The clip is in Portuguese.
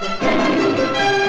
Música